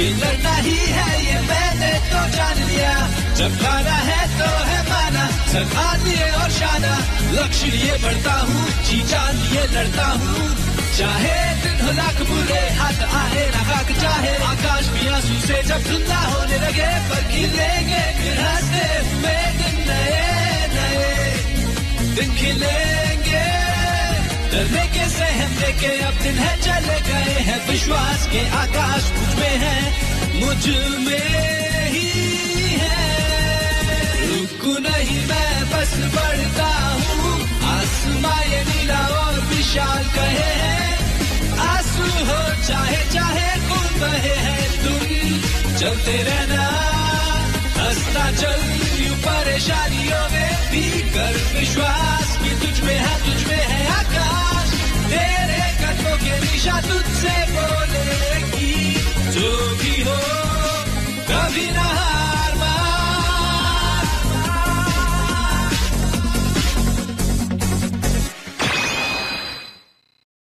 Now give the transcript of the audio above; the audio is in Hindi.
कि लड़ना ही है ये, मैंने तो जान लिया। जब खाना है तो है माना सरकार लिए और शाना। लक्ष्य लिए बढ़ता हूँ जी जान लिए लड़ता हूँ। चाहे दिन लाख बुरे, हाथ आए ना चाहे। आकाश भी आँसू से जब धुंधला होने लगे पर खिलेंगे फिर हँसते दिन नए नए दिन खिले। डरने के सहमने के अब दिन है चले गए हैं। विश्वास के आकाश मुझमें है, मुझमें ही है। रुकू नहीं मैं, बस बढ़ता हूँ। आसमां ये नीला और विशाल कहे हैं। आँसू हो, चाहे चाहे खून बहे हैं तुम। चलते रहना हंसता चल परेशानियों में भी कर विश्वास कि तुझ में है। to take